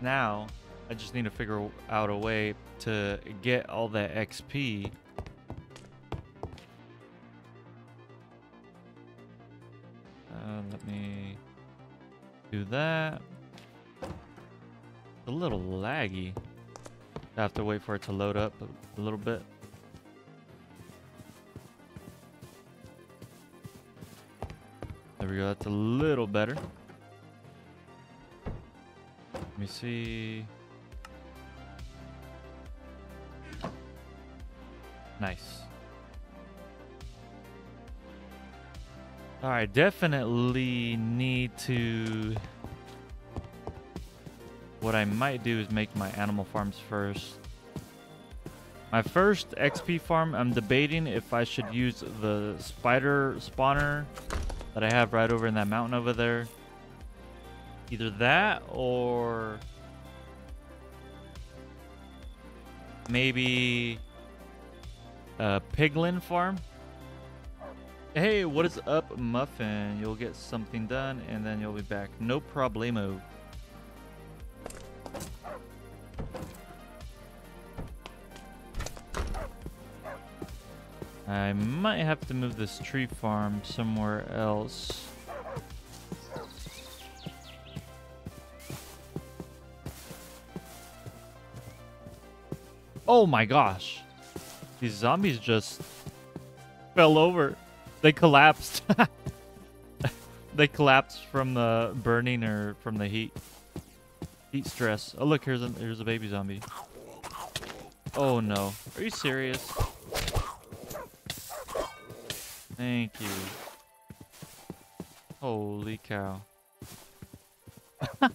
now I just need to figure out a way to get all that XP. Uh, let me do that. a little laggy. I have to wait for it to load up a, a little bit. There we go. That's a little better. Let me see. Nice. Alright, definitely need to... What I might do is make my animal farms first. My first XP farm, I'm debating if I should use the spider spawner that I have right over in that mountain over there. Either that or maybe a piglin farm. Hey, what is up, Muffin? You'll get something done and then you'll be back. No problemo. I might have to move this tree farm somewhere else. Oh my gosh. These zombies just fell over. They collapsed. they collapsed from the burning or from the heat. Heat stress. Oh look, here's a here's a baby zombie. Oh no. Are you serious? Thank you. Holy cow.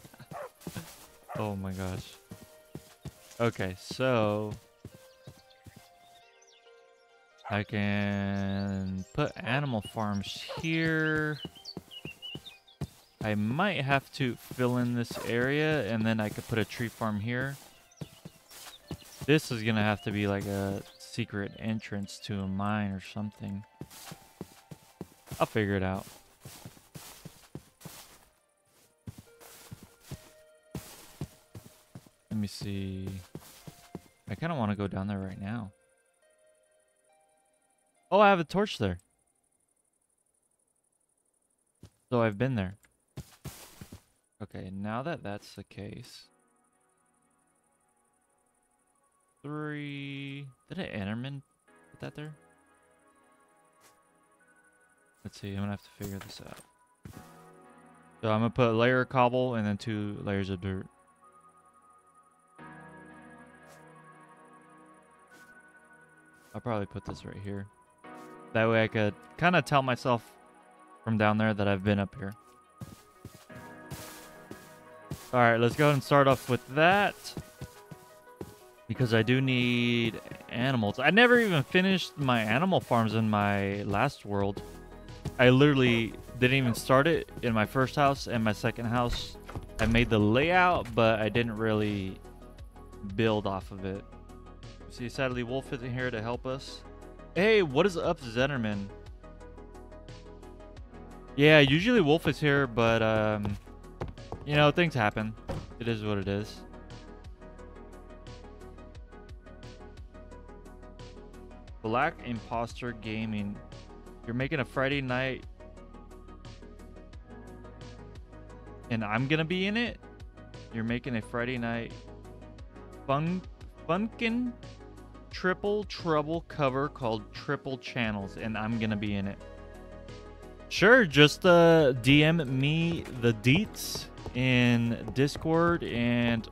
oh my gosh. Okay, so I can put animal farms here. I might have to fill in this area and then I could put a tree farm here. This is gonna have to be like a secret entrance to a mine or something. I'll figure it out. Let me see. I kind of want to go down there right now. Oh, I have a torch there. So I've been there. Okay, now that that's the case. Three... Did an Enderman put that there? Let's see, I'm gonna have to figure this out. So I'm gonna put a layer of cobble and then two layers of dirt. I'll probably put this right here. That way I could kind of tell myself from down there that I've been up here. Alright, let's go ahead and start off with that. Because I do need animals. I never even finished my animal farms in my last world. I literally didn't even start it in my first house and my second house. I made the layout, but I didn't really build off of it. See, sadly, Wolf isn't here to help us. Hey, what is up, Zennerman? Yeah, usually Wolf is here, but, um, you know, things happen. It is what it is. Black Imposter Gaming. You're making a Friday night and I'm gonna be in it. You're making a Friday night fun funkin triple trouble cover called Triple Channels, and I'm gonna be in it. Sure, just uh, DM me the deets in Discord, and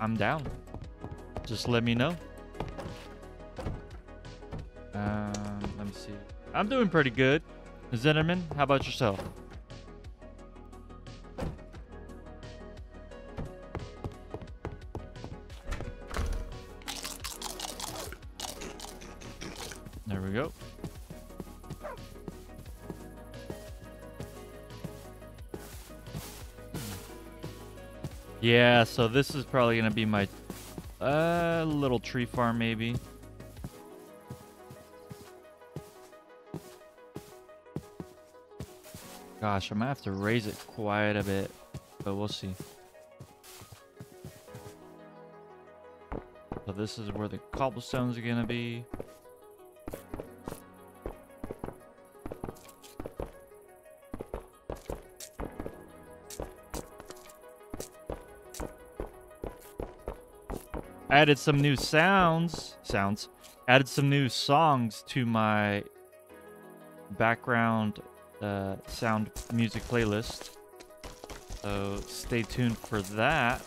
I'm down. Just let me know. Um, let me see. I'm doing pretty good. Zennerman, how about yourself? Yeah, so this is probably going to be my uh, little tree farm, maybe. Gosh, I'm gonna have to raise it quite a bit, but we'll see. So this is where the cobblestones are going to be. Added some new sounds sounds added some new songs to my background uh, sound music playlist. So stay tuned for that.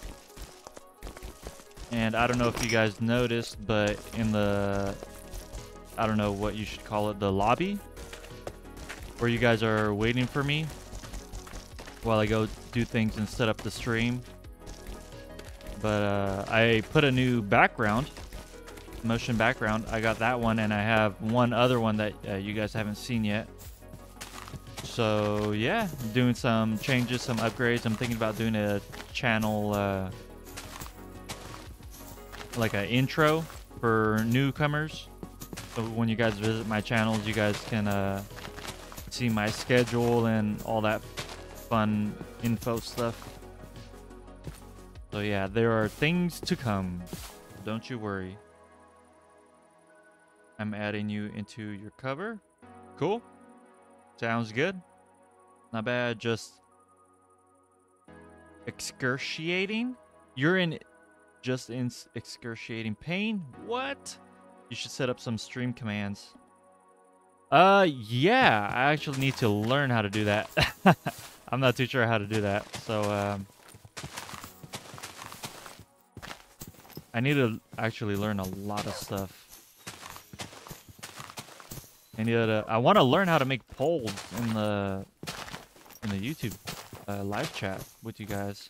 And i don't know if you guys noticed but in the i don't know what you should call it the lobby where you guys are waiting for me while i go do things and set up the stream but uh, I put a new background, motion background. I got that one, and I have one other one that uh, you guys haven't seen yet. So yeah, doing some changes, some upgrades. I'm thinking about doing a channel, uh, like an intro for newcomers. So when you guys visit my channels, you guys can uh, see my schedule and all that fun info stuff. So yeah, there are things to come. Don't you worry. I'm adding you into your cover. Cool. Sounds good. Not bad. Just excruciating. You're in just in excruciating pain. What? You should set up some stream commands. Uh, yeah. I actually need to learn how to do that. I'm not too sure how to do that. So, um, I need to actually learn a lot of stuff. I need to. I want to learn how to make polls in the in the YouTube uh, live chat with you guys.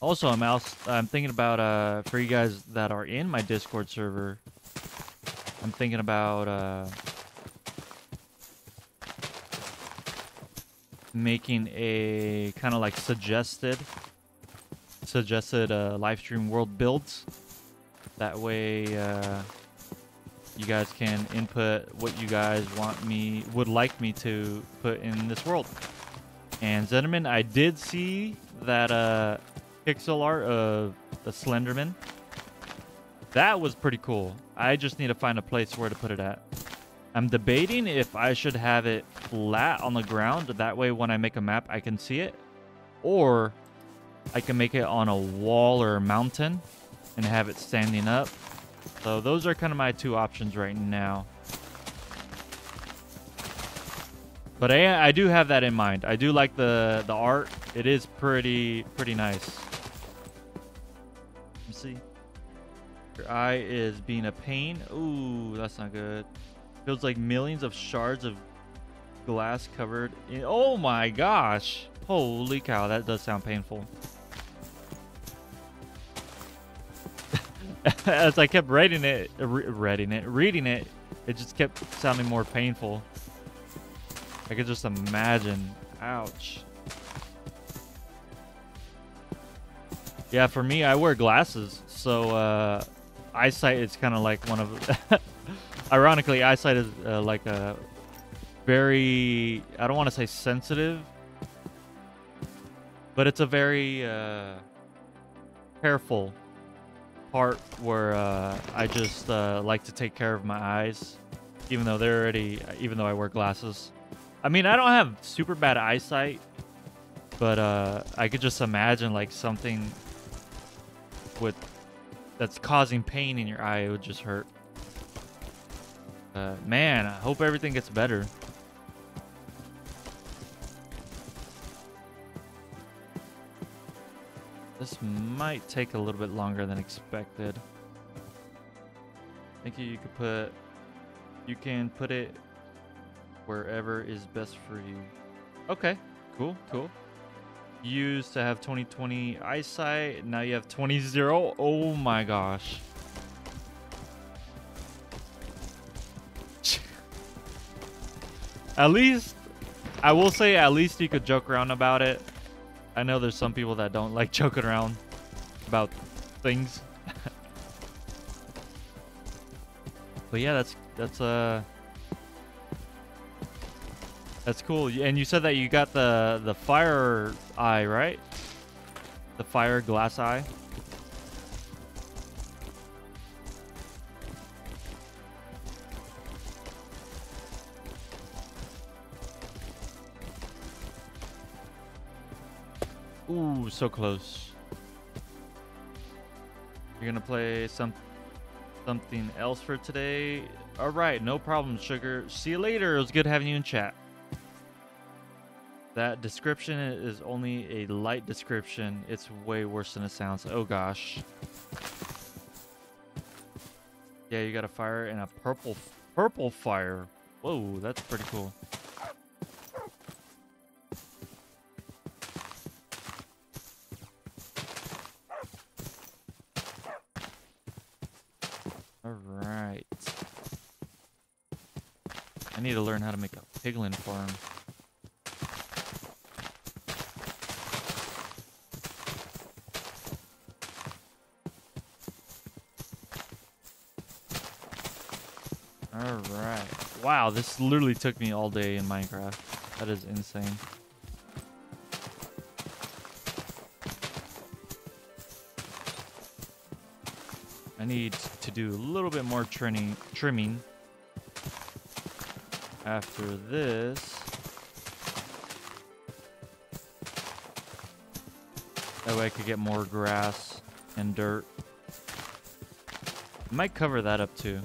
Also, I'm I'm thinking about uh for you guys that are in my Discord server. I'm thinking about uh making a kind of like suggested suggested uh, live stream world builds. That way, uh, you guys can input what you guys want me, would like me to put in this world. And Zenderman, I did see that uh, pixel art of the Slenderman. That was pretty cool. I just need to find a place where to put it at. I'm debating if I should have it flat on the ground. That way, when I make a map, I can see it. Or I can make it on a wall or a mountain and have it standing up. So those are kind of my two options right now. But I, I do have that in mind. I do like the, the art. It is pretty, pretty nice. You see? Your eye is being a pain. Ooh, that's not good. Feels like millions of shards of glass covered in... Oh my gosh! Holy cow, that does sound painful. As I kept writing it, re reading it, reading it, it just kept sounding more painful. I could just imagine. Ouch. Yeah, for me, I wear glasses, so uh, eyesight is kind of like one of. ironically, eyesight is uh, like a very. I don't want to say sensitive, but it's a very uh, careful part where uh, I just uh, like to take care of my eyes, even though they're already, even though I wear glasses. I mean, I don't have super bad eyesight, but uh, I could just imagine like something with that's causing pain in your eye. It would just hurt. Man, I hope everything gets better. This might take a little bit longer than expected. I think you could put, you can put it wherever is best for you. Okay, cool, cool. You used to have 2020 eyesight, now you have 20-0. Oh my gosh. at least, I will say at least you could joke around about it. I know there's some people that don't like joking around about things. but yeah, that's that's uh that's cool. And you said that you got the the fire eye, right? The the fire glass eye. So close. You're gonna play some something else for today. All right, no problem, sugar. See you later. It was good having you in chat. That description is only a light description. It's way worse than it sounds. Oh gosh. Yeah, you got a fire and a purple purple fire. Whoa, that's pretty cool. Need to learn how to make a piglin farm. All right. Wow, this literally took me all day in Minecraft. That is insane. I need to do a little bit more trimming, trimming after this. That way I could get more grass and dirt. I might cover that up too.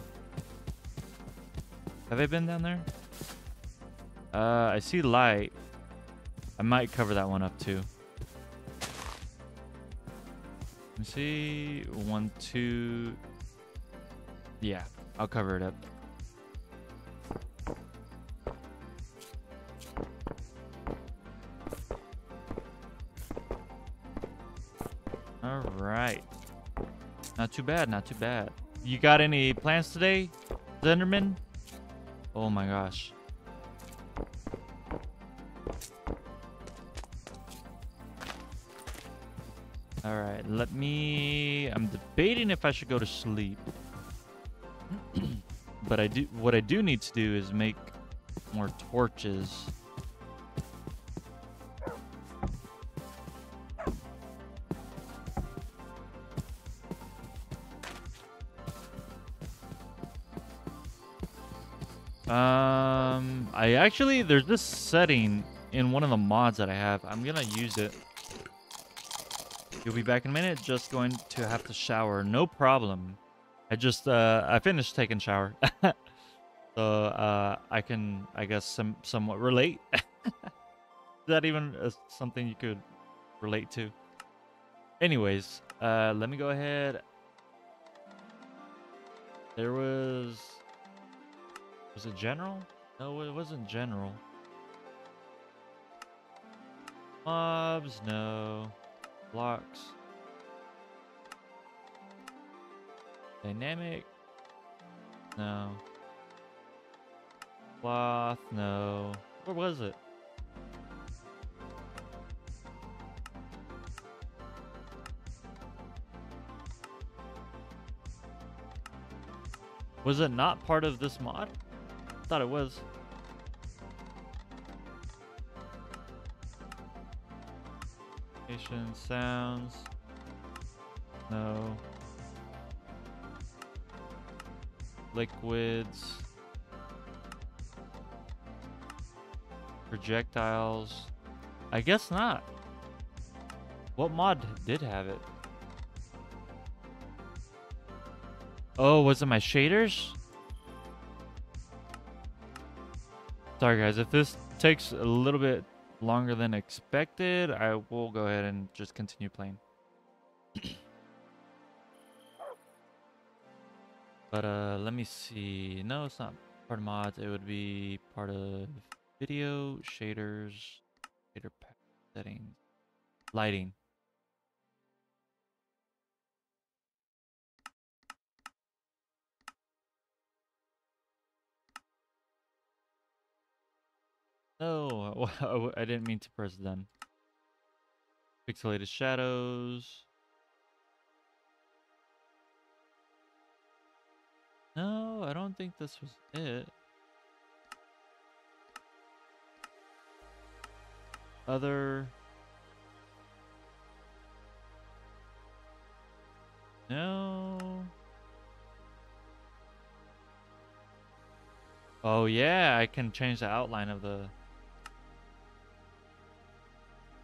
Have I been down there? Uh, I see light. I might cover that one up too. Let me see. One, two. Yeah, I'll cover it up. Too bad, not too bad. You got any plans today, Zenderman? Oh my gosh. All right, let me. I'm debating if I should go to sleep. but I do. What I do need to do is make more torches. Actually there's this setting in one of the mods that I have. I'm gonna use it. You'll be back in a minute. Just going to have to shower. No problem. I just uh I finished taking shower. so uh I can I guess some somewhat relate. Is that even uh, something you could relate to? Anyways, uh let me go ahead. There was was it general? No, it wasn't general. Mobs, no. Blocks. Dynamic? No. Cloth? No. Where was it? Was it not part of this mod? Thought it was. Nation sounds. No. Liquids. Projectiles. I guess not. What mod did have it? Oh, was it my shaders? Sorry guys, if this takes a little bit longer than expected, I will go ahead and just continue playing. but uh, let me see. No, it's not part of mods. It would be part of video, shaders, shader pack settings, lighting. Oh, no, I didn't mean to press done. Pixelated shadows. No, I don't think this was it. Other. No. Oh yeah, I can change the outline of the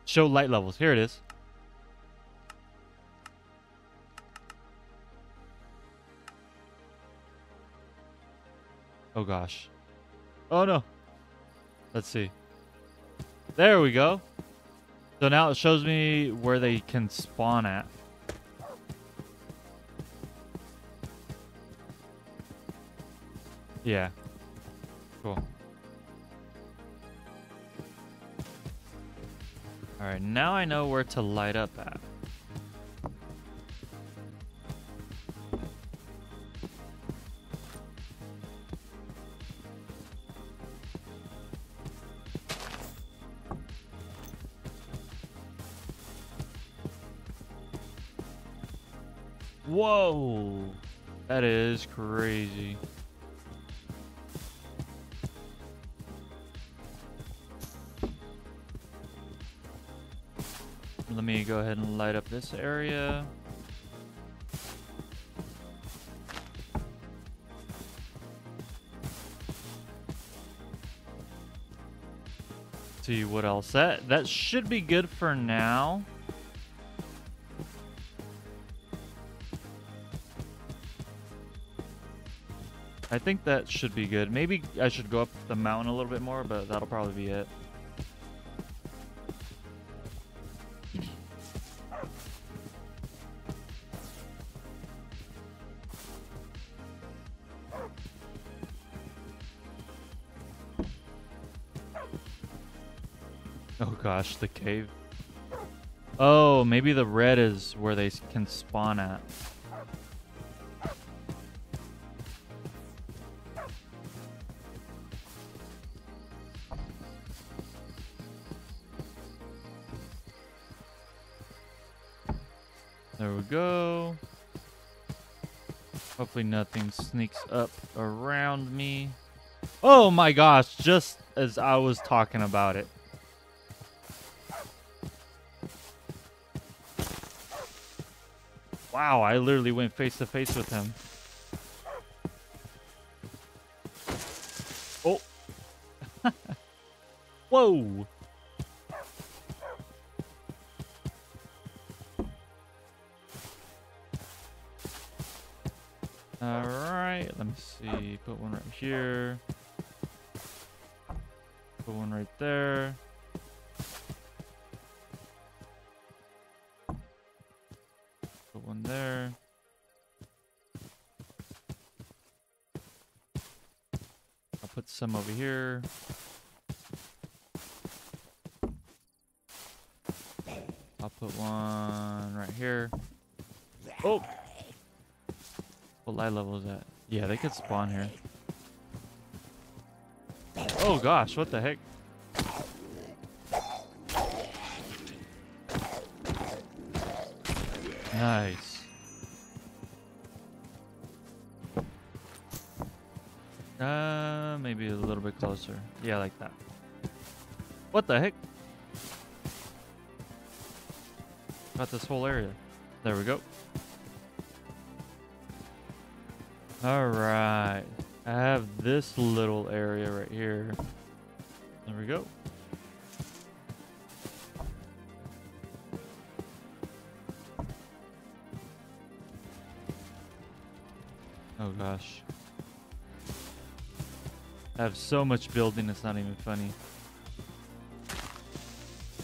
show light levels. Here it is. Oh gosh. Oh no. Let's see. There we go. So now it shows me where they can spawn at. Yeah. Alright, now I know where to light up at. This area. See what else that that should be good for now. I think that should be good. Maybe I should go up the mountain a little bit more, but that'll probably be it. The cave. Oh, maybe the red is where they can spawn at. There we go. Hopefully nothing sneaks up around me. Oh my gosh, just as I was talking about it. I literally went face to face with him. Oh. Whoa. Could spawn here. Oh gosh, what the heck? Nice. Uh, maybe a little bit closer. Yeah, like that. What the heck? Got this whole area. There we go. All right. I have this little area right here. There we go. Oh gosh. I have so much building, it's not even funny.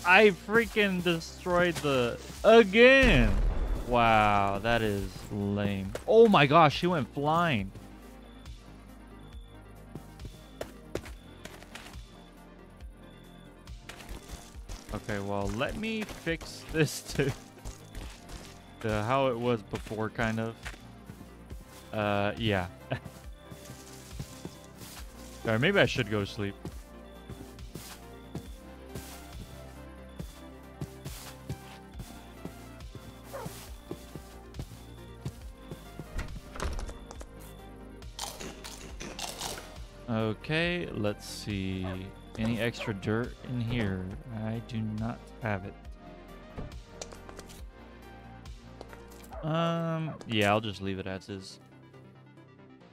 I freaking destroyed the... Again! Wow, that is lame. Oh my gosh, she went flying. Okay, well, let me fix this to, to how it was before, kind of. Uh, yeah. Alright, maybe I should go to sleep. See. Any extra dirt in here? I do not have it. Um, yeah, I'll just leave it as is.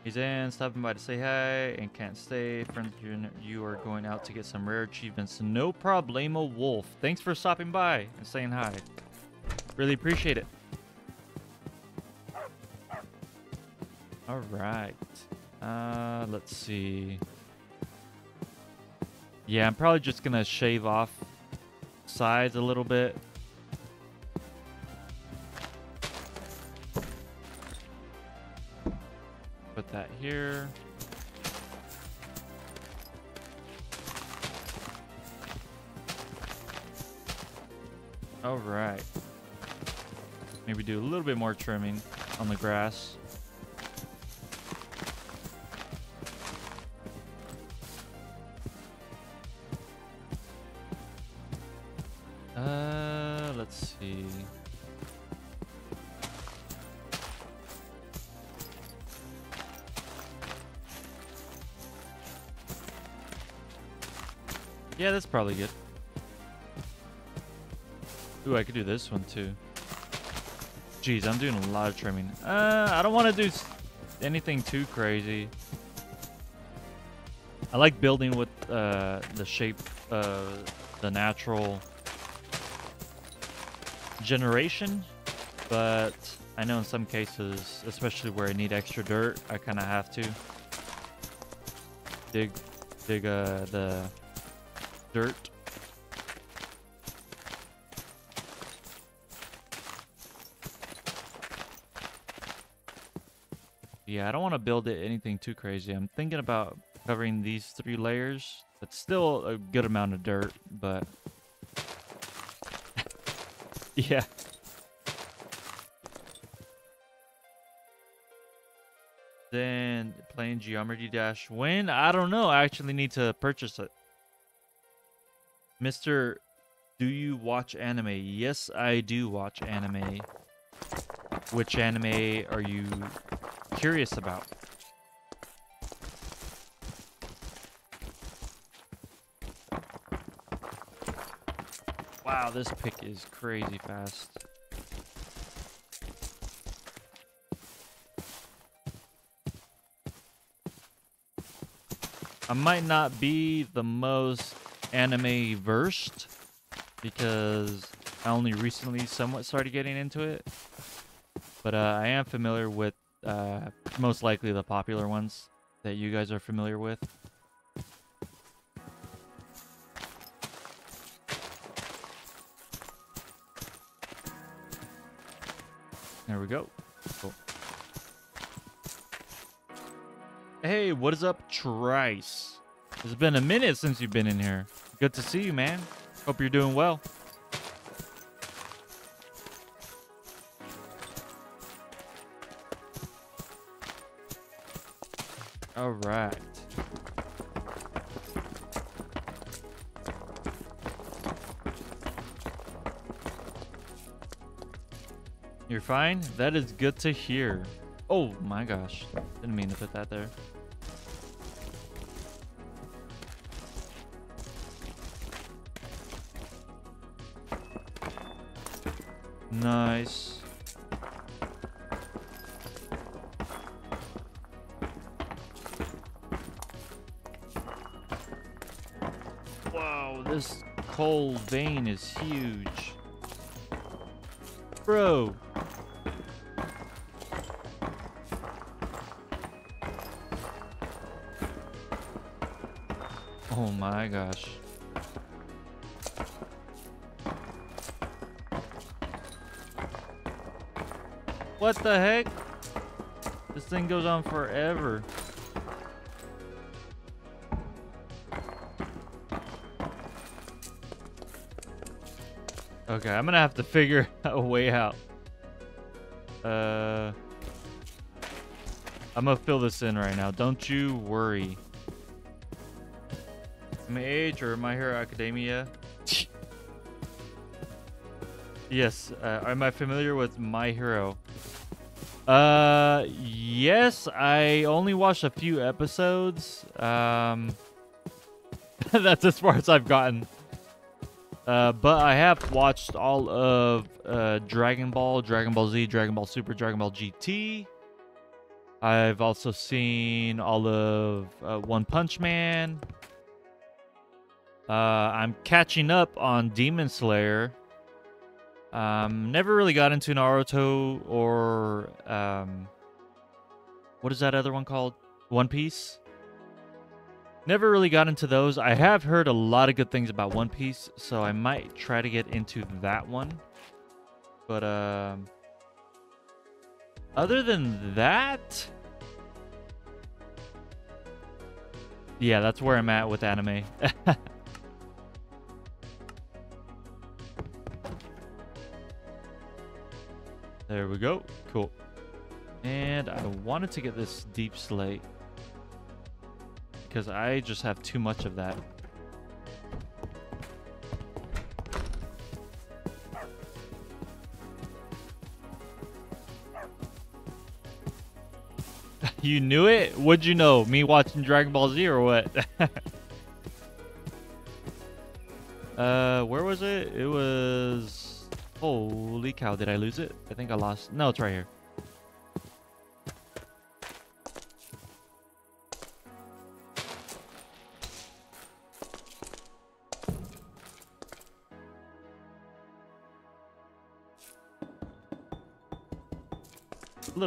He's in, stopping by to say hi, and can't stay. Friends, you are going out to get some rare achievements. No problemo, Wolf. Thanks for stopping by and saying hi. Really appreciate it. All right. Uh, let's see. Yeah, I'm probably just gonna shave off sides a little bit. Put that here. All right. Maybe do a little bit more trimming on the grass. Probably good. Ooh, I could do this one too. Jeez, I'm doing a lot of trimming. Uh, I don't want to do anything too crazy. I like building with uh, the shape, uh, the natural generation, but I know in some cases, especially where I need extra dirt, I kind of have to dig, dig uh, the Yeah, I don't want to build it anything too crazy. I'm thinking about covering these three layers. That's still a good amount of dirt, but yeah. Then playing Geometry Dash when? I don't know. I actually need to purchase it. Mr. Do you watch anime? Yes, I do watch anime. Which anime are you curious about? Wow, this pick is crazy fast. I might not be the most anime versed because I only recently somewhat started getting into it. But uh, I am familiar with uh, most likely the popular ones that you guys are familiar with. There we go. Cool. Hey, what is up, Trice? It's been a minute since you've been in here. Good to see you, man. Hope you're doing well. All right. You're fine? That is good to hear. Oh my gosh. Didn't mean to put that there. Nice. Vein is huge. Bro. Oh my gosh. What the heck? This thing goes on forever. Okay, I'm gonna have to figure a way out. Uh, I'm gonna fill this in right now. Don't you worry. My age or My Hero Academia? yes. Uh, am I familiar with My Hero? Uh, yes. I only watched a few episodes. Um, that's as far as I've gotten. Uh, but I have watched all of uh, Dragon Ball, Dragon Ball Z, Dragon Ball Super, Dragon Ball GT. I've also seen all of uh, One Punch Man. Uh, I'm catching up on Demon Slayer. Um, never really got into Naruto or um, what is that other one called? One Piece. Never really got into those. I have heard a lot of good things about One Piece, so I might try to get into that one. But um, other than that, yeah, that's where I'm at with anime. there we go. Cool. And I wanted to get this deep slate because I just have too much of that. you knew it? What'd you know? Me watching Dragon Ball Z or what? uh, where was it? It was... Holy cow, did I lose it? I think I lost... No, it's right here.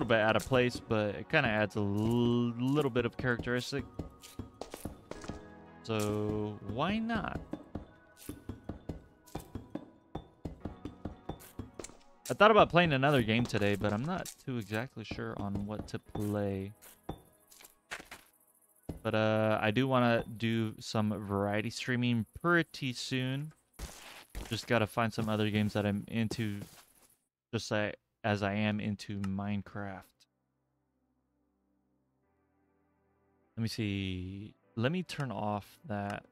Bit out of place, but it kind of adds a little bit of characteristic. So why not? I thought about playing another game today, but I'm not too exactly sure on what to play. But uh, I do want to do some variety streaming pretty soon. Just got to find some other games that I'm into. Just like as I am into Minecraft. Let me see. Let me turn off that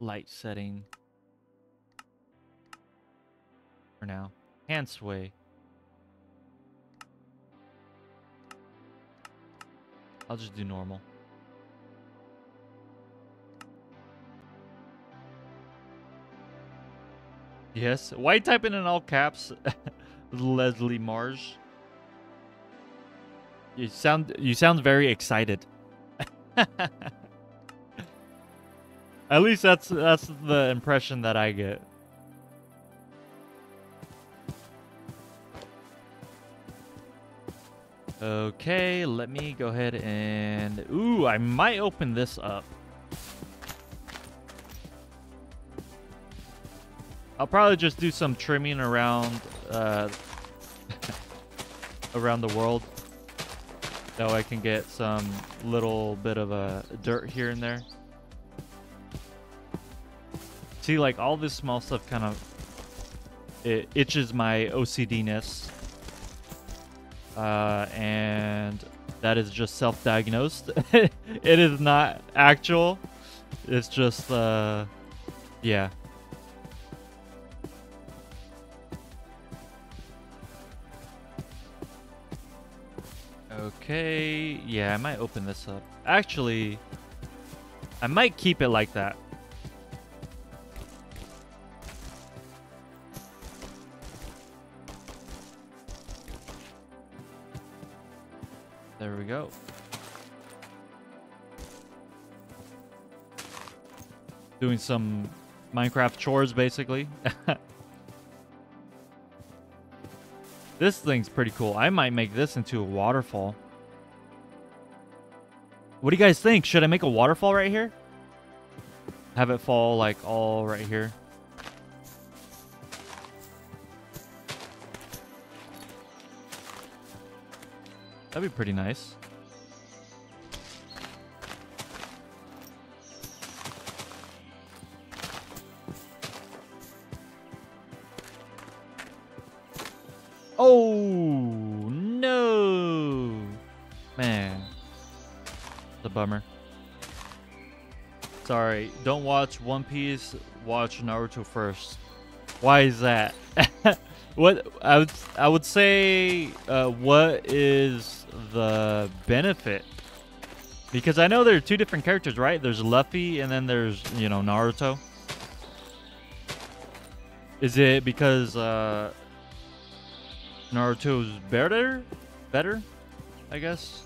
light setting for now. Hand sway. I'll just do normal. Yes. Why type in in all caps? Leslie Marsh. You sound you sound very excited. At least that's that's the impression that I get. Okay, let me go ahead and ooh, I might open this up. I'll probably just do some trimming around uh, around the world. That way I can get some little bit of a dirt here and there. See, like all this small stuff kind of it itches my OCD-ness. Uh, and that is just self-diagnosed. it is not actual. It's just, uh, yeah. Yeah, I might open this up. Actually, I might keep it like that. There we go. Doing some Minecraft chores, basically. This thing's pretty cool. I might make this into a waterfall. What do you guys think? Should I make a waterfall right here? Have it fall like all right here. That'd be pretty nice. Oh, no. Man. A bummer. Sorry, don't watch One Piece, watch Naruto first. Why is that? what I would I would say uh, what is the benefit? Because I know there are two different characters, right? There's Luffy and then there's, you know, Naruto. Is it because uh, Naruto's better? Better, I guess.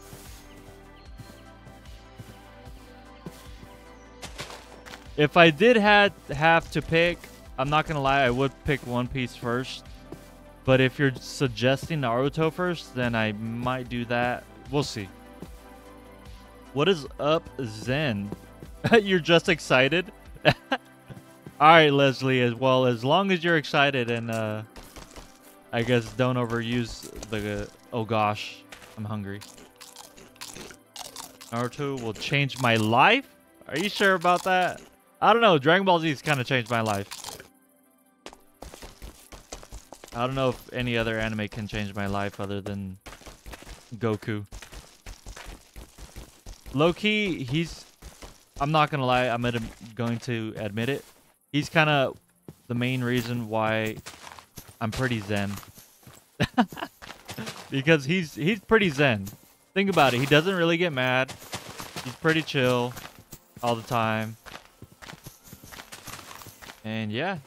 If I did had have to pick, I'm not gonna lie, I would pick One Piece first. But if you're suggesting Naruto first, then I might do that. We'll see. What is up, Zen? you're just excited? All right, Leslie. As well, as long as you're excited and uh, I guess don't overuse the. Uh, oh gosh, I'm hungry. Naruto will change my life. Are you sure about that? I don't know. Dragon Ball Z's kind of changed my life. I don't know if any other anime can change my life other than Goku. Low-key, he's... I'm not going to lie. I'm going to admit it. He's kind of the main reason why I'm pretty zen. because he's he's pretty zen. Think about it. He doesn't really get mad. He's pretty chill all the time. And yeah.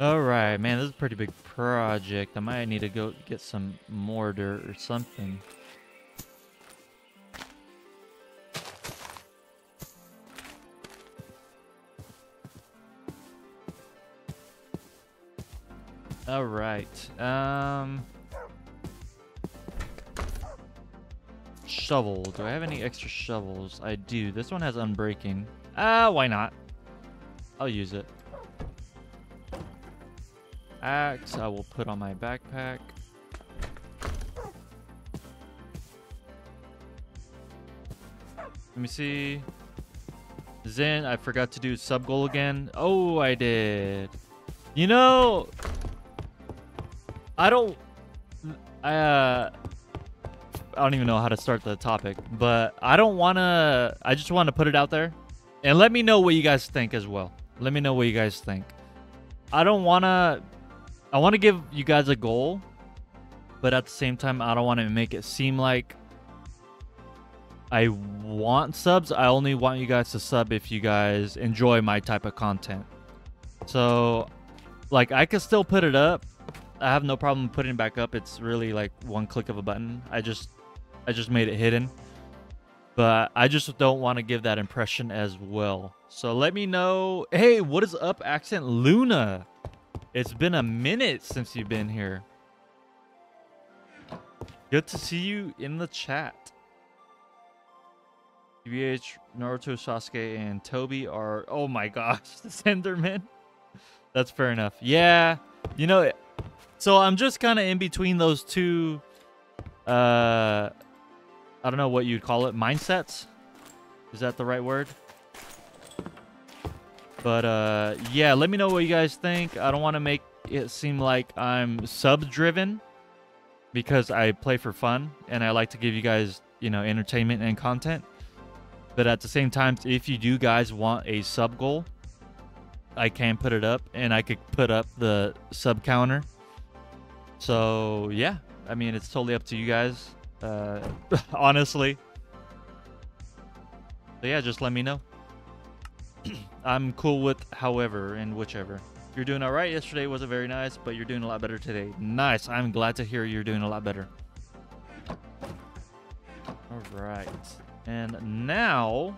Alright, man, this is a pretty big project. I might need to go get some mortar or something. Alright, um... shovel. Do I have any extra shovels? I do. This one has unbreaking. Ah, uh, why not? I'll use it. Axe, I will put on my backpack. Let me see. Zen, I forgot to do sub goal again. Oh, I did. You know, I don't. Uh, I don't even know how to start the topic, but I don't want to. I just want to put it out there, and let me know what you guys think as well. Let me know what you guys think. I don't want to. I want to give you guys a goal, but at the same time, I don't want to make it seem like I want subs. I only want you guys to sub if you guys enjoy my type of content. So, like, I can still put it up. I have no problem putting it back up. It's really like one click of a button. I just I just made it hidden. But I just don't want to give that impression as well. So let me know. Hey, what is up, Accent Luna? It's been a minute since you've been here. Good to see you in the chat. TBH, Naruto, Sasuke, and Tobi are... Oh my gosh, the Enderman. That's fair enough. Yeah, you know, so I'm just kind of in between those two uh I don't know what you'd call it. Mindsets? Is that the right word? But uh, yeah, let me know what you guys think. I don't want to make it seem like I'm sub-driven because I play for fun and I like to give you guys, you know, entertainment and content. But at the same time, if you do guys want a sub goal, I can put it up and I could put up the sub counter. So yeah, I mean, it's totally up to you guys. Uh, honestly. Yeah, just let me know. I'm cool with however and whichever. You're doing all right. Yesterday wasn't very nice, but you're doing a lot better today. Nice. I'm glad to hear you're doing a lot better. All right. And now...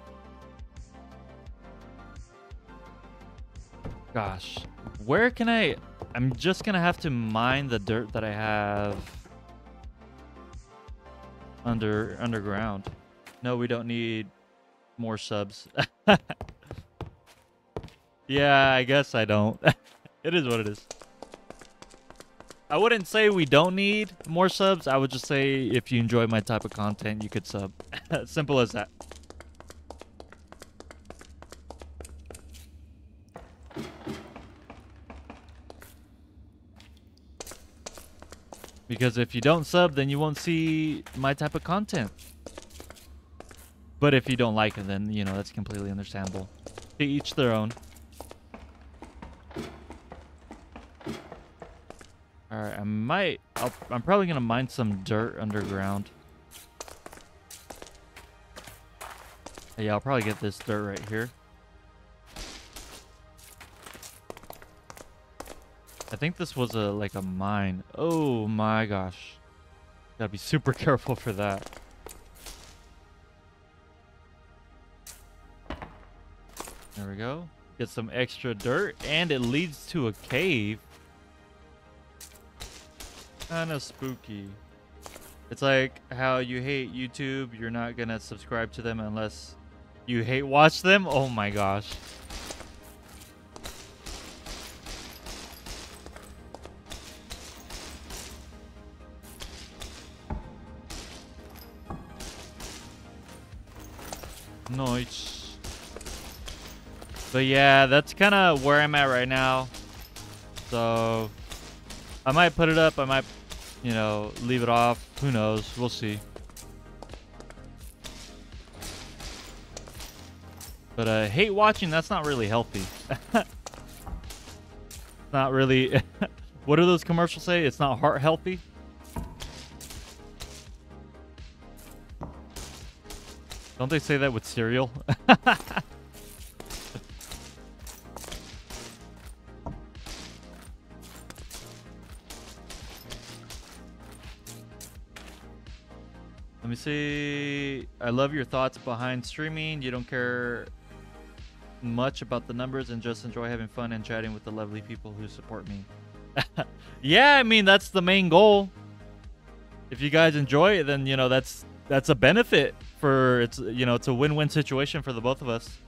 Gosh. Where can I... I'm just going to have to mine the dirt that I have under underground. No, we don't need more subs. yeah, I guess I don't. it is what it is. I wouldn't say we don't need more subs. I would just say if you enjoy my type of content, you could sub. Simple as that. Because if you don't sub, then you won't see my type of content. But if you don't like it, then, you know, that's completely understandable. To each their own. Alright, I might... i am probably going to mine some dirt underground. Yeah, I'll probably get this dirt right here. I think this was a like a mine. Oh my gosh. Gotta be super careful for that. There we go. Get some extra dirt and it leads to a cave. Kind of spooky. It's like how you hate YouTube, you're not gonna subscribe to them unless you hate watch them? Oh my gosh. Nice. But yeah, that's kind of where I'm at right now. So I might put it up. I might, you know, leave it off. Who knows? We'll see. But uh, hate watching, that's not really healthy. not really. what do those commercials say? It's not heart healthy? Don't they say that with cereal? Let me see. I love your thoughts behind streaming. You don't care much about the numbers and just enjoy having fun and chatting with the lovely people who support me. yeah, I mean that's the main goal. If you guys enjoy it, then you know that's that's a benefit for it's you know it's a win-win situation for the both of us.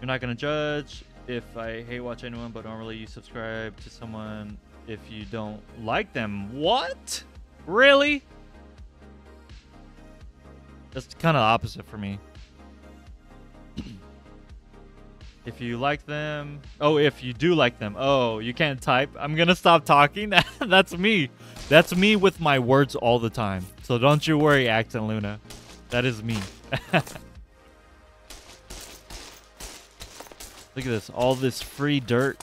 You're not gonna judge if I hate watch anyone, but normally you subscribe to someone if you don't like them. What? Really? That's kind of opposite for me. If you like them. Oh, if you do like them. Oh, you can't type. I'm going to stop talking. That's me. That's me with my words all the time. So don't you worry, Accent Luna. That is me. Look at this. All this free dirt.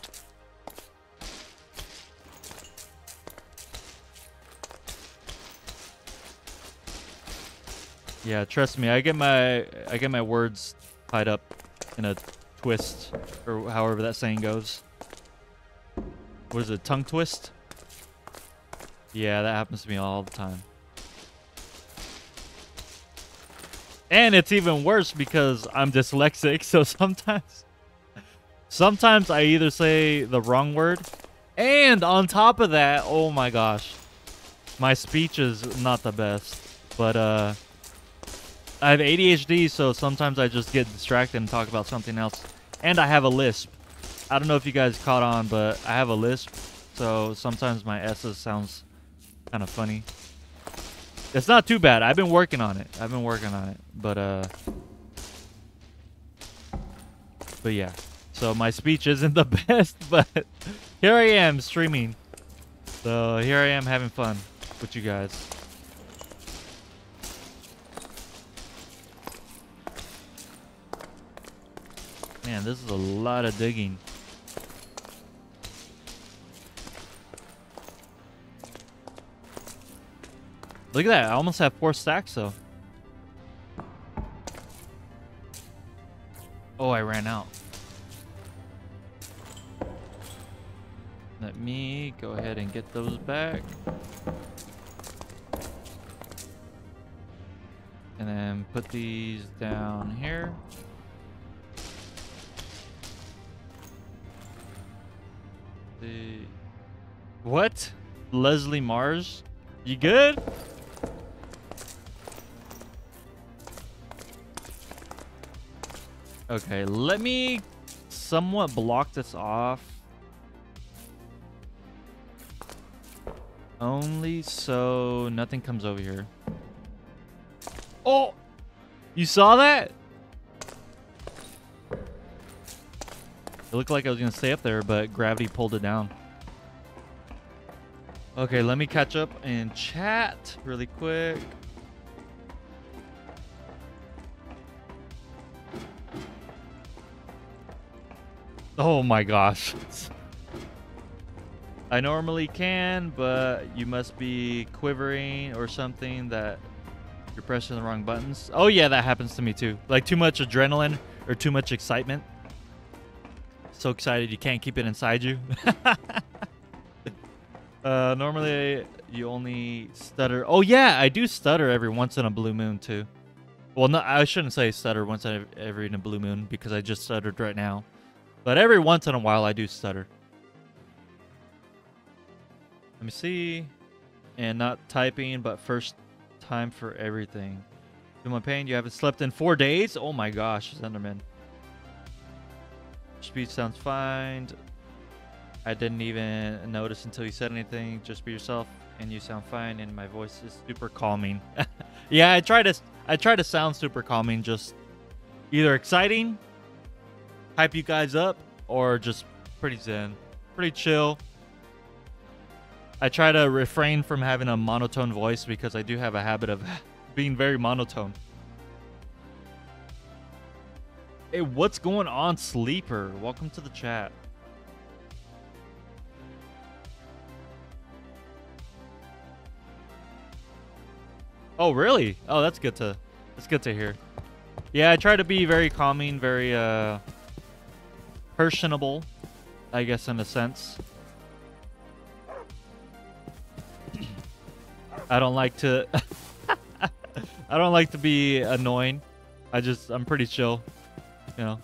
Yeah, trust me. I get my I get my words tied up in a twist, or however that saying goes. What is it, tongue twist? Yeah, that happens to me all the time. And it's even worse because I'm dyslexic, so sometimes sometimes I either say the wrong word and on top of that, oh my gosh. My speech is not the best, but uh I have ADHD, so sometimes I just get distracted and talk about something else. And I have a lisp. I don't know if you guys caught on, but I have a lisp, so sometimes my S's sounds kind of funny. It's not too bad. I've been working on it. I've been working on it, but uh, but yeah. So my speech isn't the best, but here I am streaming. So here I am having fun with you guys. Man, this is a lot of digging. Look at that. I almost have four stacks, though. Oh, I ran out. Let me go ahead and get those back. And then put these down here. What? Leslie Mars? You good? Okay, let me somewhat block this off. Only so nothing comes over here. Oh! You saw that? It looked like I was going to stay up there, but gravity pulled it down. Okay, let me catch up and chat really quick. Oh my gosh. I normally can, but you must be quivering or something that You're pressing the wrong buttons. Oh yeah, that happens to me too. Like too much adrenaline or too much excitement. So excited you can't keep it inside you. uh, normally you only stutter. Oh yeah, I do stutter every once in a blue moon too. Well, no, I shouldn't say stutter once every in a blue moon because I just stuttered right now. But every once in a while I do stutter. Let me see. And not typing, but first time for everything. Feel my pain? You haven't slept in four days? Oh my gosh, Zenderman. Speech sounds fine. I didn't even notice until you said anything. Just be yourself and you sound fine and my voice is super calming. yeah, I try to I try to sound super calming, just either exciting, hype you guys up, or just pretty zen. Pretty chill. I try to refrain from having a monotone voice because I do have a habit of being very monotone. Hey, what's going on, Sleeper? Welcome to the chat. Oh, really? Oh, that's good to that's good to hear. Yeah, I try to be very calming, very uh personable, I guess in a sense. I don't like to I don't like to be annoying. I just I'm pretty chill. You know.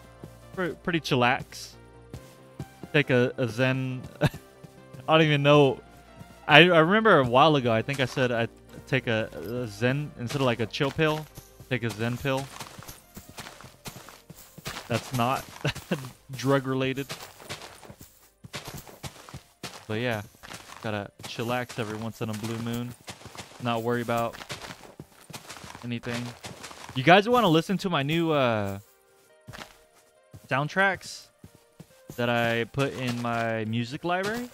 Pretty, pretty chillax. Take a, a zen I don't even know I, I remember a while ago I think I said I take a, a zen instead of like a chill pill, take a zen pill. That's not drug related. But yeah, gotta chillax every once in a blue moon not worry about anything. You guys want to listen to my new uh, soundtracks that I put in my music library?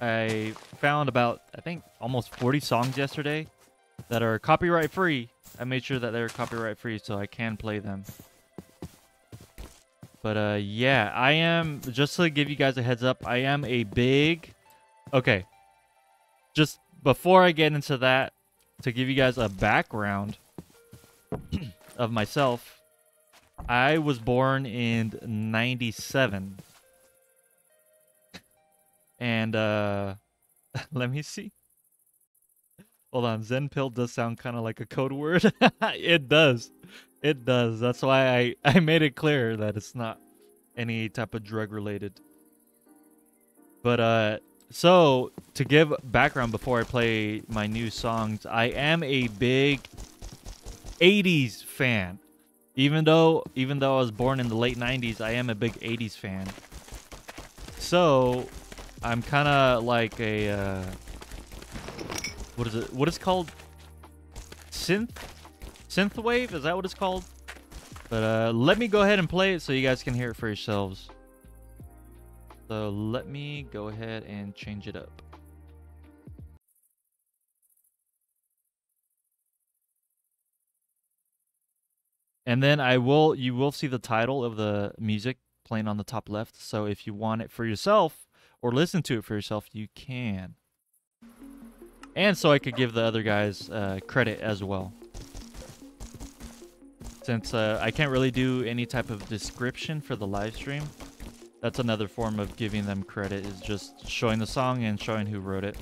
I found about, I think, almost 40 songs yesterday that are copyright free. I made sure that they're copyright free so I can play them. But uh, yeah, I am, just to give you guys a heads up, I am a big, okay, just before I get into that, to give you guys a background of myself, I was born in 97. And uh let me see. Hold on, Zen pill does sound kind of like a code word. it does. It does. That's why I I made it clear that it's not any type of drug related. But uh so, to give background before I play my new songs, I am a big 80s fan. Even though even though I was born in the late 90s, I am a big 80s fan. So, I'm kind of like a uh, what is it? What is it called? Synth synthwave? Is that what it's called? But uh, let me go ahead and play it so you guys can hear it for yourselves. So let me go ahead and change it up. And then I will you will see the title of the music playing on the top left. So if you want it for yourself or listen to it for yourself, you can. And so I could give the other guys uh, credit as well. Since uh, I can't really do any type of description for the live stream, that's another form of giving them credit is just showing the song and showing who wrote it.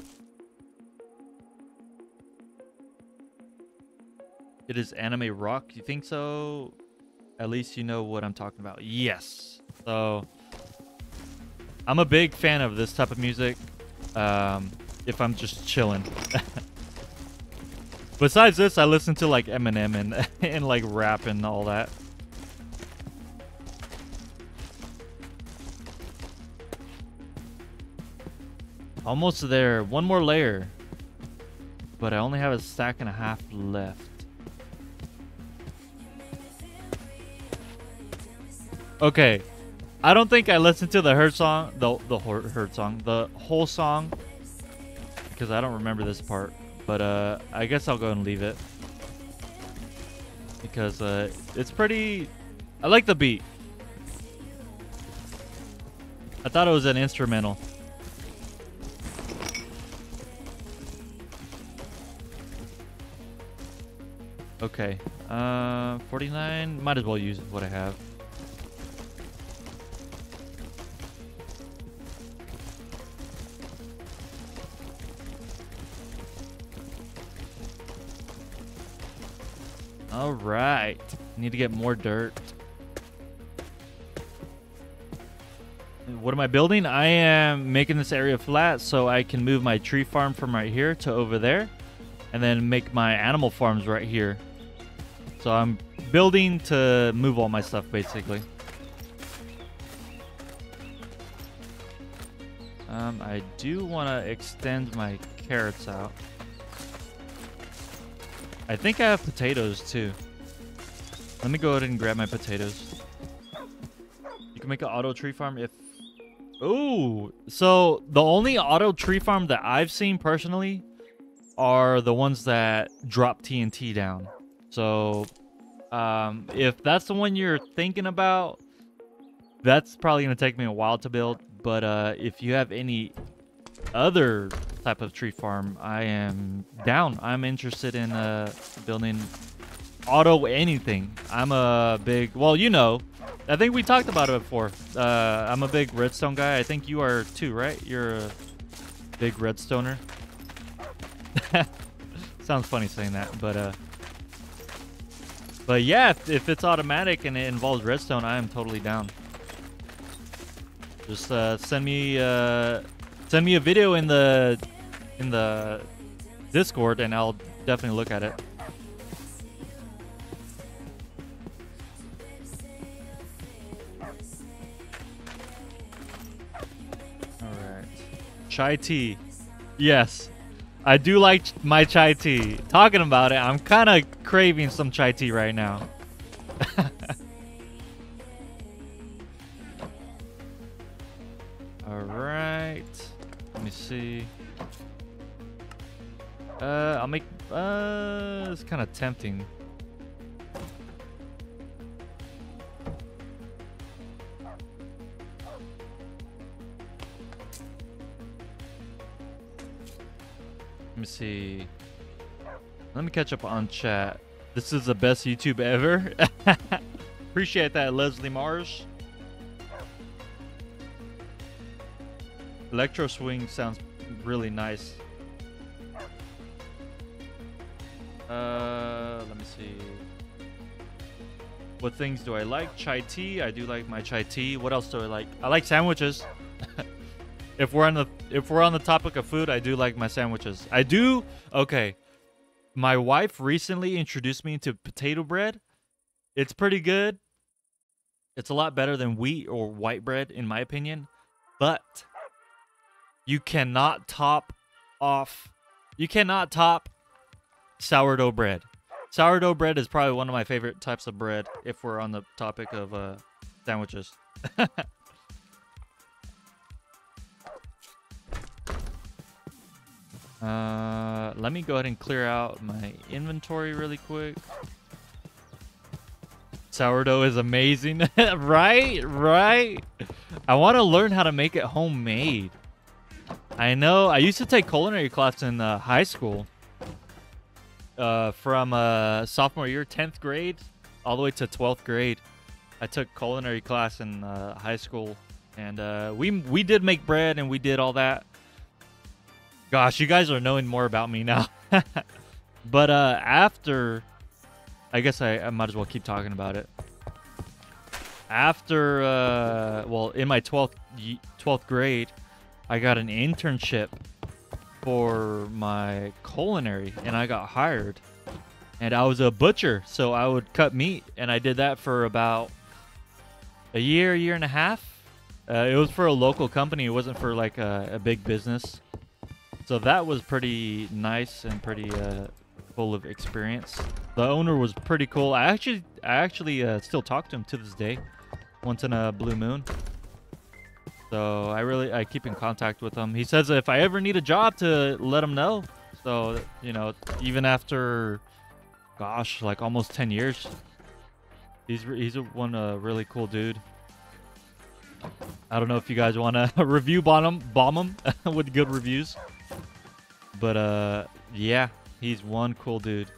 It is anime rock. You think so? At least you know what I'm talking about. Yes. So I'm a big fan of this type of music. Um, if I'm just chilling. Besides this, I listen to like Eminem and and like rap and all that. Almost there. One more layer. But I only have a stack and a half left. Okay. I don't think I listened to the Hurt song, the the Hurt song, the whole song, because I don't remember this part. But uh, I guess I'll go and leave it because uh, it's pretty. I like the beat. I thought it was an instrumental. Okay. Uh, 49. Might as well use what I have. Right. Need to get more dirt. What am I building? I am making this area flat so I can move my tree farm from right here to over there and then make my animal farms right here. So I'm building to move all my stuff basically. Um, I do want to extend my carrots out. I think I have potatoes too. Let me go ahead and grab my potatoes. You can make an auto tree farm if... Ooh! So, the only auto tree farm that I've seen personally are the ones that drop TNT down. So, um, if that's the one you're thinking about, that's probably going to take me a while to build. But uh, if you have any other type of tree farm, I am down. I'm interested in uh, building auto anything. I'm a big, well, you know, I think we talked about it before. Uh, I'm a big redstone guy. I think you are too, right? You're a big redstoner. Sounds funny saying that, but uh, but yeah, if, if it's automatic and it involves redstone, I am totally down. Just uh, send me uh, send me a video in the in the Discord, and I'll definitely look at it. Chai tea. Yes, I do like my chai tea. Talking about it, I'm kind of craving some chai tea right now. All right. Let me see. Uh, I'll make. Uh, it's kind of tempting. Let me see. Let me catch up on chat. This is the best YouTube ever. Appreciate that, Leslie Mars. Electro swing sounds really nice. Uh, let me see. What things do I like? Chai tea. I do like my chai tea. What else do I like? I like sandwiches. if we're on the if we're on the topic of food, I do like my sandwiches. I do. Okay. My wife recently introduced me to potato bread. It's pretty good. It's a lot better than wheat or white bread in my opinion. But you cannot top off you cannot top sourdough bread. Sourdough bread is probably one of my favorite types of bread if we're on the topic of uh, sandwiches. uh, let me go ahead and clear out my inventory really quick. Sourdough is amazing. right? Right? I want to learn how to make it homemade. I know. I used to take culinary class in uh, high school. Uh, from uh, sophomore year, 10th grade, all the way to 12th grade. I took culinary class in uh, high school, and uh, we we did make bread and we did all that. Gosh, you guys are knowing more about me now. but uh, after, I guess I, I might as well keep talking about it. After, uh, well, in my 12th 12th grade, I got an internship for my culinary and I got hired. And I was a butcher, so I would cut meat and I did that for about a year, year and a half. Uh, it was for a local company. It wasn't for like a, a big business. So that was pretty nice and pretty uh, full of experience. The owner was pretty cool. I actually, I actually uh, still talk to him to this day, once in a blue moon. So I really I keep in contact with him. He says if I ever need a job to let him know. So you know, even after, gosh, like almost ten years, he's he's a, one a really cool dude. I don't know if you guys want to review bomb him, bomb him with good reviews, but uh, yeah, he's one cool dude.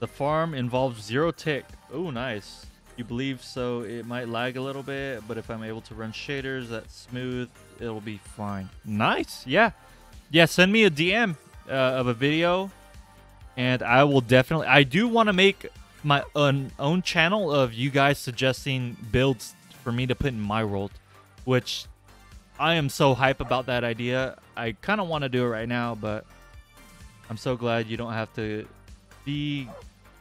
The farm involves zero tick. Oh, nice. You believe so it might lag a little bit, but if I'm able to run shaders that's smooth, it'll be fine. Nice. Yeah. Yeah, send me a DM uh, of a video and I will definitely I do want to make my own, own channel of you guys suggesting builds for me to put in my world, which I am so hype about that idea. I kind of want to do it right now, but I'm so glad you don't have to be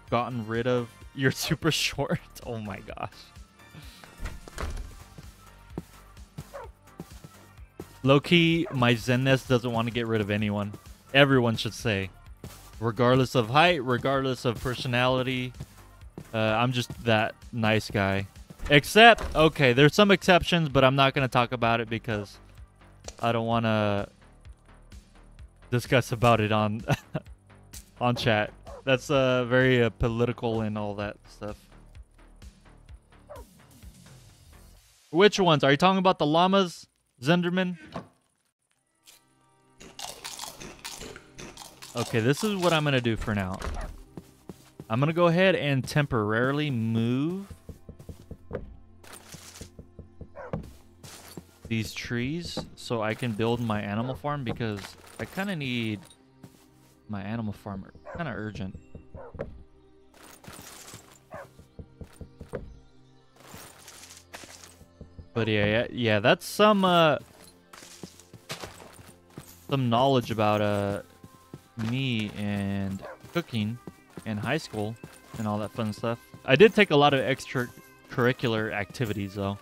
gotten rid of. You're super short. Oh my gosh. Low key, my Zenness doesn't want to get rid of anyone. Everyone should say. Regardless of height, regardless of personality. Uh, I'm just that nice guy. Except, okay, there's some exceptions, but I'm not going to talk about it because I don't want to discuss about it on on chat. That's uh, very uh, political and all that stuff. Which ones? Are you talking about the llamas, Zenderman? Okay, this is what I'm going to do for now. I'm going to go ahead and temporarily move these trees so I can build my animal farm because I kind of need my animal farm kind of urgent. But yeah, yeah, yeah, that's some uh some knowledge about uh me and cooking in high school and all that fun stuff. I did take a lot of extracurricular activities though.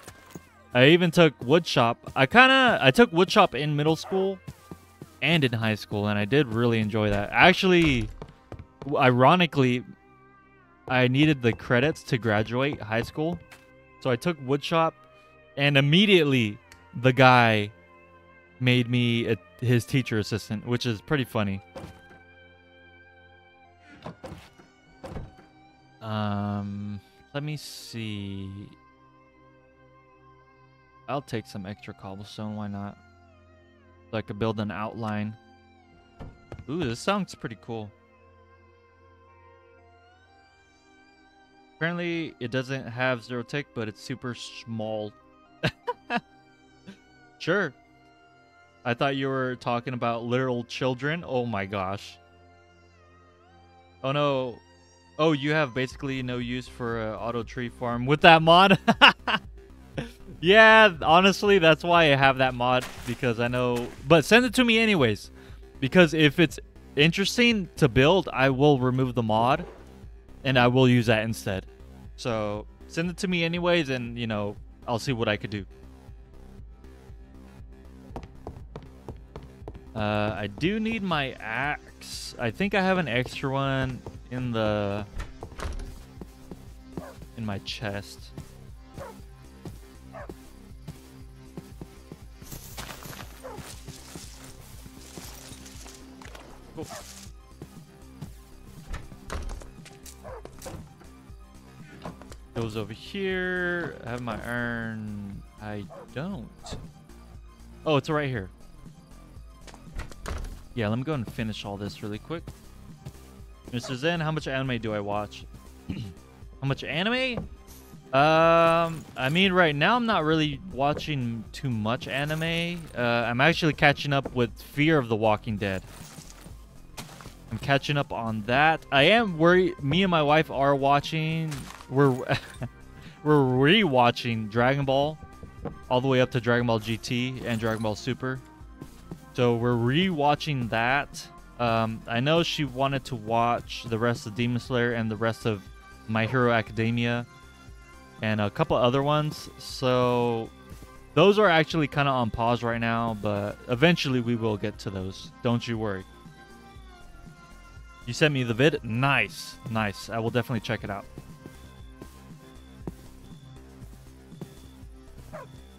I even took woodshop. I kind of I took woodshop in middle school and in high school and I did really enjoy that. Actually, ironically, I needed the credits to graduate high school. So I took woodshop and immediately the guy made me a, his teacher assistant, which is pretty funny. Um, let me see. I'll take some extra cobblestone. Why not? So I could build an outline. Ooh, this sounds pretty cool. Apparently, it doesn't have zero tick, but it's super small. sure. I thought you were talking about literal children. Oh my gosh. Oh no. Oh, you have basically no use for an auto tree farm with that mod? yeah, honestly, that's why I have that mod because I know. But send it to me anyways, because if it's interesting to build, I will remove the mod, and I will use that instead. So send it to me anyways, and you know I'll see what I could do. Uh, I do need my axe. I think I have an extra one in the in my chest. Goes over here. I have my iron. I don't. Oh, it's right here. Yeah, let me go and finish all this really quick. Mr. Zen, how much anime do I watch? how much anime? Um, I mean, right now I'm not really watching too much anime. Uh, I'm actually catching up with Fear of the Walking Dead. Catching up on that. I am worried. Me and my wife are watching. We're we're re-watching Dragon Ball, all the way up to Dragon Ball GT and Dragon Ball Super. So we're re-watching that. Um, I know she wanted to watch the rest of Demon Slayer and the rest of My Hero Academia and a couple other ones. So those are actually kind of on pause right now, but eventually we will get to those. Don't you worry. You sent me the vid? Nice. Nice. I will definitely check it out.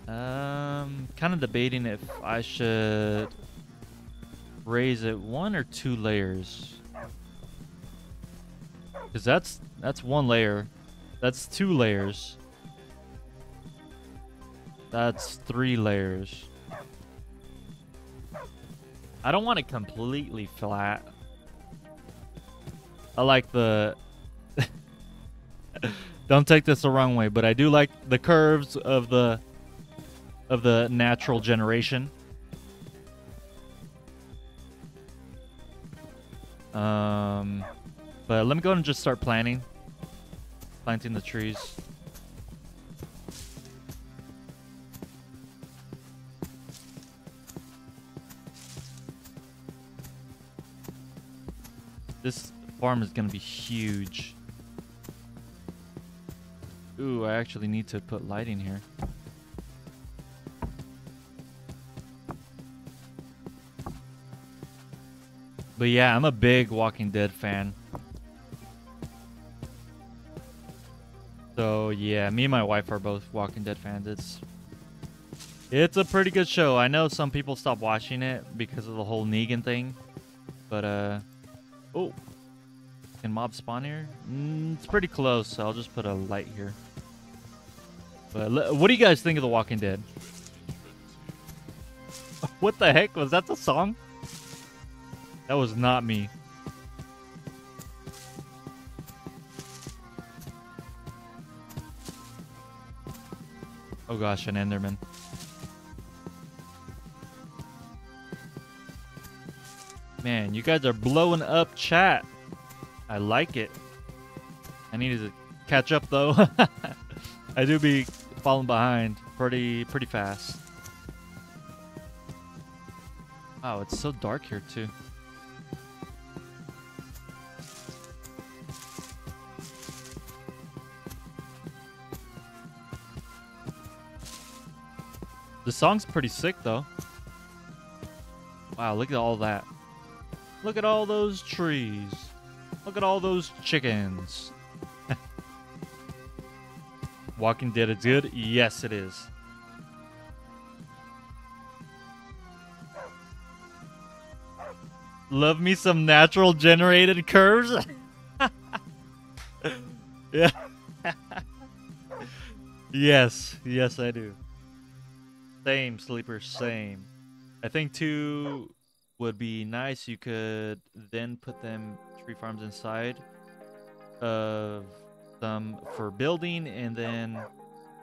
Um, kind of debating if I should raise it one or two layers? Because that's that's one layer. That's two layers. That's three layers. I don't want it completely flat. I like the Don't take this the wrong way, but I do like the curves of the of the natural generation. Um, but let me go and just start planting, planting the trees. This farm is gonna be huge. Ooh, I actually need to put lighting here. But yeah, I'm a big Walking Dead fan. So yeah, me and my wife are both Walking Dead fans. It's it's a pretty good show. I know some people stop watching it because of the whole Negan thing, but uh, oh, can mob spawn here? Mm, it's pretty close. So I'll just put a light here. But what do you guys think of The Walking Dead? what the heck was that? The song? That was not me. Oh gosh, an Enderman. Man, you guys are blowing up chat. I like it. I needed to catch up though. I do be falling behind pretty pretty fast. Wow, it's so dark here too. The song's pretty sick, though. Wow, look at all that. Look at all those trees. Look at all those chickens. Walking Dead is good? Yes, it is. Love me some natural generated curves? yeah. yes, yes, I do. Same, sleeper, same. I think two would be nice. You could then put them tree farms inside of them for building, and then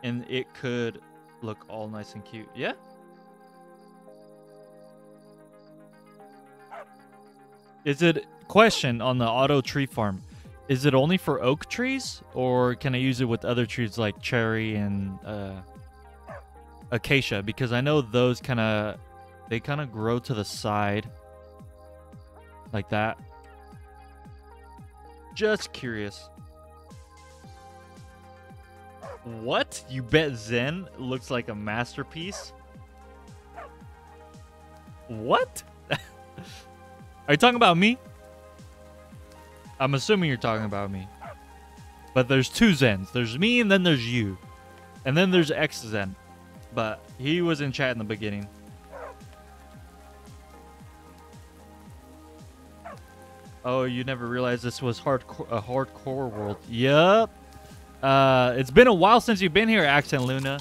and it could look all nice and cute. Yeah. Is it question on the auto tree farm? Is it only for oak trees, or can I use it with other trees like cherry and uh, acacia because I know those kind of they kind of grow to the side like that. Just curious. What? You bet Zen looks like a masterpiece? What? Are you talking about me? I'm assuming you're talking about me. But there's two Zens. There's me and then there's you. And then there's X Zen but he was in chat in the beginning. Oh, you never realized this was hardcore a hardcore world. Yup. Uh, it's been a while since you've been here, Accent Luna.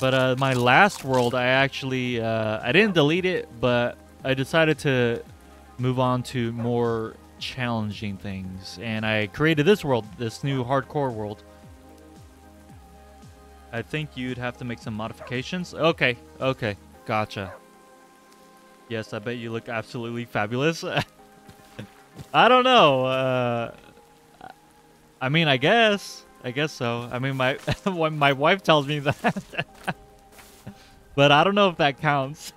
But uh, my last world, I actually uh, I didn't delete it, but I decided to move on to more challenging things, and I created this world, this new hardcore world. I think you'd have to make some modifications. Okay, okay, gotcha. Yes, I bet you look absolutely fabulous. I don't know. Uh, I mean, I guess. I guess so. I mean, my my wife tells me that. but I don't know if that counts.